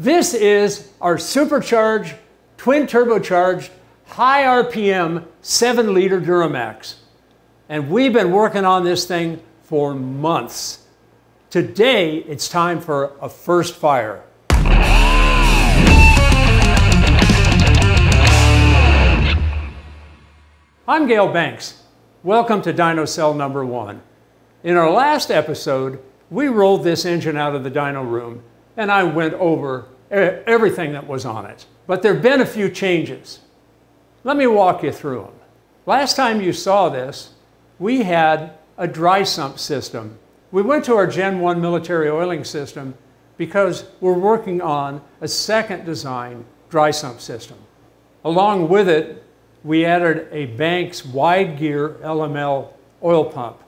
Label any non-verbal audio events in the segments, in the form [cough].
This is our supercharged, twin turbocharged, high RPM 7 liter Duramax. And we've been working on this thing for months. Today, it's time for a first fire. I'm Gale Banks. Welcome to Dyno Cell number one. In our last episode, we rolled this engine out of the dyno room and I went over everything that was on it. But there have been a few changes. Let me walk you through them. Last time you saw this, we had a dry sump system. We went to our Gen 1 military oiling system because we're working on a second design dry sump system. Along with it, we added a Banks wide gear LML oil pump.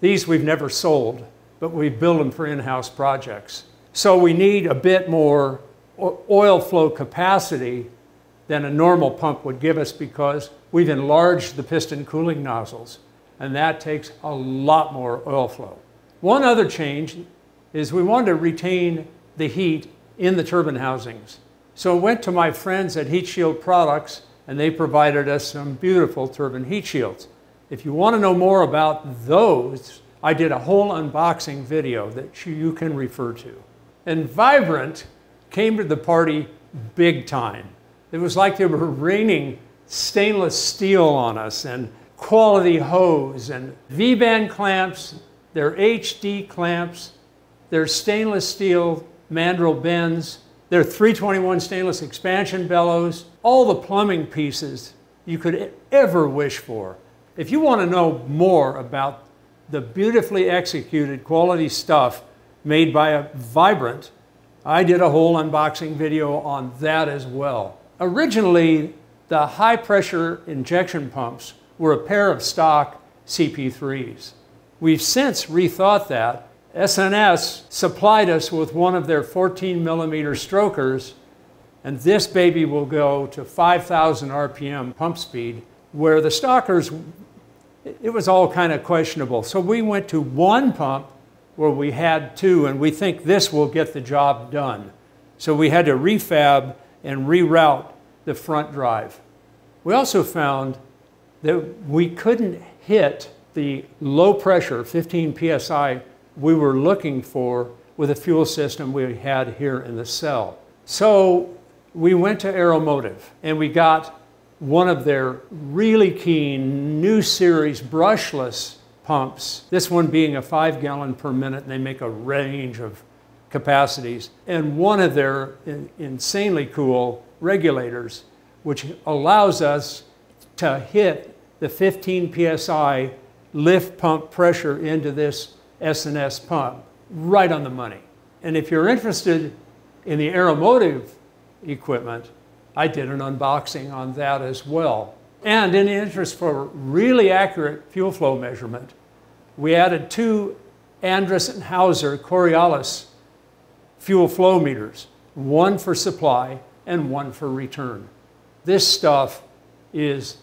These we've never sold, but we build them for in-house projects. So we need a bit more oil flow capacity than a normal pump would give us because we've enlarged the piston cooling nozzles and that takes a lot more oil flow. One other change is we wanted to retain the heat in the turbine housings. So I went to my friends at Heat Shield Products and they provided us some beautiful turbine heat shields. If you want to know more about those, I did a whole unboxing video that you can refer to. And Vibrant came to the party big time. It was like they were raining stainless steel on us and quality hose and V-band clamps, their HD clamps, their stainless steel mandrel bends, their 321 stainless expansion bellows, all the plumbing pieces you could ever wish for. If you want to know more about the beautifully executed quality stuff made by a Vibrant, I did a whole unboxing video on that as well. Originally, the high pressure injection pumps were a pair of stock CP3s. We've since rethought that S&S supplied us with one of their 14 millimeter strokers, and this baby will go to 5,000 RPM pump speed, where the stockers, it was all kind of questionable. So we went to one pump where we had two, and we think this will get the job done. So we had to refab and reroute the front drive. We also found that we couldn't hit the low pressure, 15 psi we were looking for with the fuel system we had here in the cell. So we went to Aeromotive and we got one of their really keen new series brushless pumps. This one being a five gallon per minute they make a range of capacities. And one of their insanely cool regulators, which allows us to hit the 15 psi lift pump pressure into this S&S pump, right on the money. And if you're interested in the Aeromotive equipment, I did an unboxing on that as well. And in the interest for really accurate fuel flow measurement, we added two Endress and Hauser Coriolis fuel flow meters, one for supply and one for return. This stuff is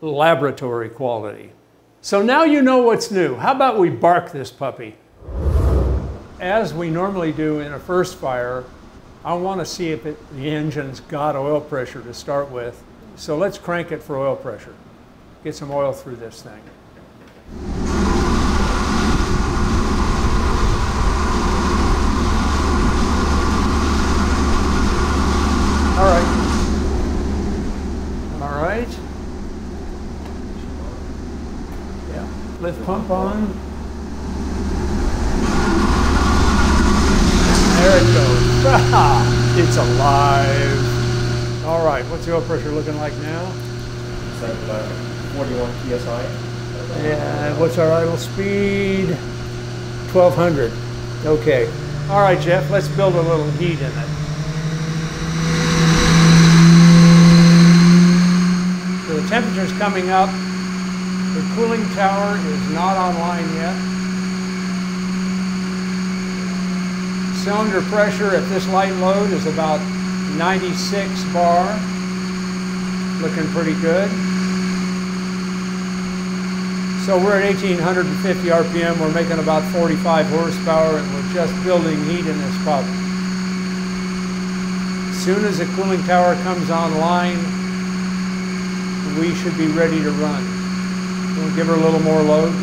laboratory quality. So now you know what's new. How about we bark this puppy? As we normally do in a first fire, I want to see if it, the engine's got oil pressure to start with. So let's crank it for oil pressure. Get some oil through this thing. All right. Alright. Yeah. Lift pump on. There it goes. [laughs] it's alive. All right, what's the oil pressure looking like now? It's like about uh, 41 psi. And what's our idle speed? 1200. Okay. All right, Jeff, let's build a little heat in it. So the temperature's coming up. The cooling tower is not online yet. Cylinder pressure at this light load is about 96 bar. Looking pretty good. So we're at 1850 RPM. We're making about 45 horsepower and we're just building heat in this pup. As soon as the cooling tower comes online, we should be ready to run. We'll give her a little more load.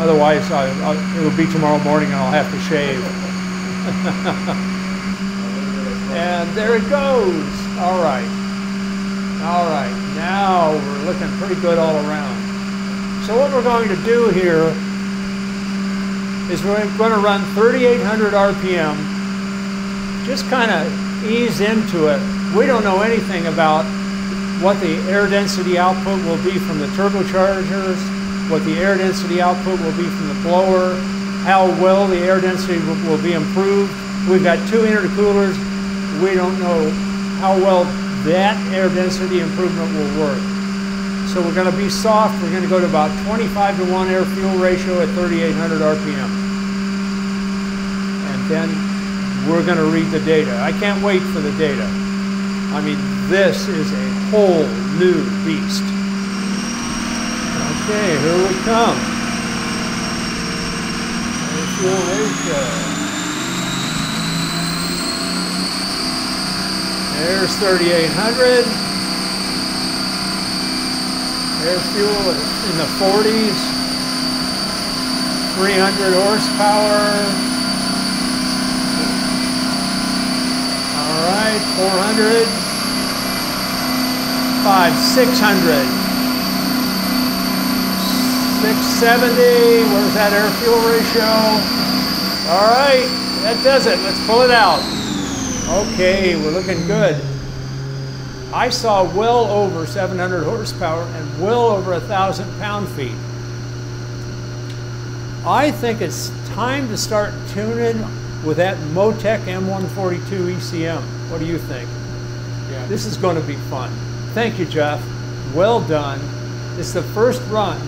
Otherwise, I, I, it'll be tomorrow morning and I'll have to shave. [laughs] and there it goes. All right. All right. Now we're looking pretty good all around. So what we're going to do here is we're going to run 3,800 RPM. Just kind of ease into it. We don't know anything about what the air density output will be from the turbochargers, what the air density output will be from the blower, how well the air density will, will be improved. We've got two intercoolers. We don't know how well that air density improvement will work. So we're going to be soft. We're going to go to about 25 to 1 air fuel ratio at 3,800 RPM. And then we're going to read the data. I can't wait for the data. I mean, this is a whole new beast. Okay, here we come. There's 3,800 air fuel in the 40s, 300 horsepower. All right, 400, 5, 600, 670, where's that air fuel ratio? All right, that does it, let's pull it out. Okay, we're looking good. I saw well over 700 horsepower and well over 1,000 pound-feet. I think it's time to start tuning with that Motec M142 ECM. What do you think? Yeah. This is going to be fun. Thank you, Jeff. Well done. It's the first run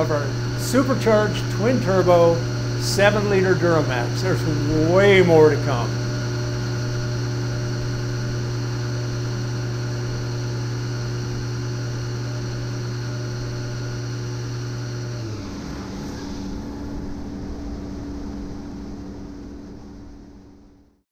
of our supercharged twin turbo 7 liter Duramax. There's way more to come.